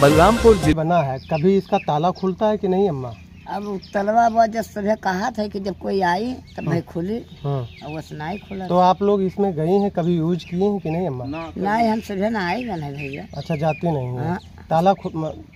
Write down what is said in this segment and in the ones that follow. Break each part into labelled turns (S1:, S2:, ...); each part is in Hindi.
S1: बलरामपुर जी
S2: बना है। कभी इसका ताला खुलता है कि नहीं अम्मा?
S3: अब तलवा बा जब सुबह कहा था कि जब कोई आई तब भाई खुली।
S2: अब
S3: और बस ही खुला
S2: तो आप लोग इसमें गई हैं कभी यूज़ किए हैं कि नहीं अम्मा?
S3: नहीं हम सुबह ना आएगा ना भैया।
S2: अच्छा जाती नहीं है।
S3: हाँ।
S2: ताला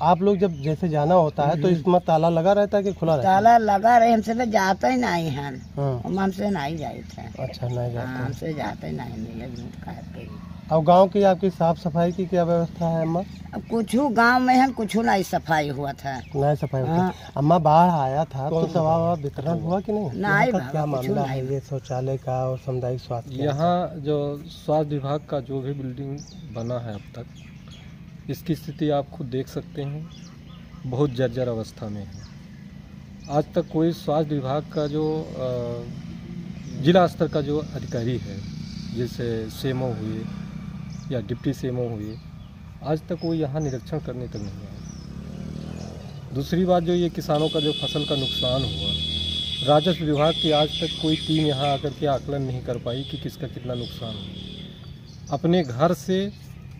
S2: आप लोग जब जैसे जाना होता है तो इसमें ताला लगा रहता है कि खुला रहता
S3: ताला लगा रहे हमसे तो जाते ही नहीं हैं
S2: है। हाँ
S3: हम हमसे नहीं जाए थे
S2: अच्छा नहीं जाता।
S3: हाँ, हमसे जाते ही नहीं
S2: अब गाँव की आपकी साफ़ सफ़ाई की क्या व्यवस्था है अम्मा?
S3: कुछ गाँव में है कुछ नहीं सफ़ाई हुआ था।
S2: नहीं सफ़ाई होती
S3: हाँ।
S2: अम्मा बाढ़ आया था तो दवा ववा वितरण हुआ कि नहीं?
S3: नहीं बाबा,
S2: क्या मामला है? ये शौचालय का और सामुदायिक स्वास्थ्य
S4: यहाँ जो स्वास्थ्य विभाग का जो भी बिल्डिंग बना है अब तक इसकी स्थिति आप खुद देख सकते हैं। बहुत जर्जर अवस्था में है। आज तक कोई स्वास्थ्य विभाग का जो जिला स्तर का जो अधिकारी है, जैसे सेमो हुए या डिप्टी सेमो हुए, आज तक वो यहाँ निरीक्षण करने तक नहीं आए दूसरी बात जो ये किसानों का जो फ़सल का नुकसान हुआ, राजस्व विभाग की आज तक कोई टीम यहाँ आकर के आकलन नहीं कर पाई कि किसका कितना नुकसान हुआ। अपने घर से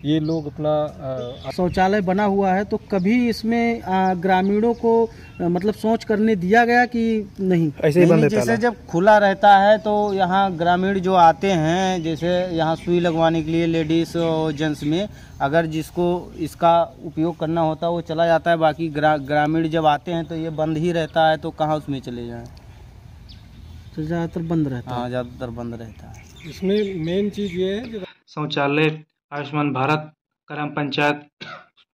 S4: ये लोग अपना
S5: शौचालय बना हुआ है तो कभी इसमें ग्रामीणों को मतलब सोच करने दिया गया कि नहीं?
S2: ऐसे ही बंद
S5: जैसे जब खुला रहता है तो यहाँ ग्रामीण जो आते हैं जैसे यहाँ सुई लगवाने के लिए लेडीज़ और जेंट्स में अगर जिसको इसका उपयोग करना होता है वो चला जाता है बाकी ग्रा, ग्रामीण जब आते हैं तो ये बंद ही रहता है तो कहाँ उसमें चले जाएँ? तो ज़्यादातर बंद रहता है हाँ। ज़्यादातर बंद रहता है।
S4: इसमें मेन चीज़ ये है
S6: शौचालय आयुष्मान भारत ग्राम पंचायत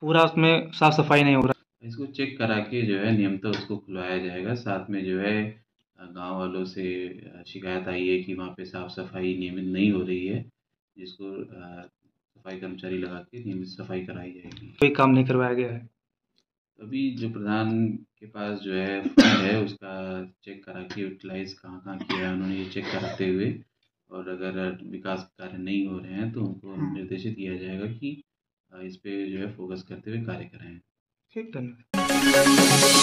S6: पूरा उसमें साफ़ सफ़ाई नहीं हो रहा।
S7: इसको चेक करा के जो है नियमतः उसको खुलवाया जाएगा। साथ में जो है गाँव वालों से शिकायत आई है कि वहाँ पे साफ़ सफ़ाई नियमित नहीं हो रही है जिसको सफ़ाई कर्मचारी लगा के नियमित सफ़ाई कराई जाएगी।
S6: कोई काम नहीं करवाया गया है।
S7: अभी जो प्रधान के पास जो है फंड है उसका चेक करा के यूटिलाइज कहाँ कहाँ किया है उन्होंने ये चेक कराते हुए। और अगर विकास कार्य नहीं हो रहे हैं तो उनको निर्देशित किया जाएगा कि इस पर जो है फोकस करते हुए कार्य करें।
S6: ठीक धन्यवाद।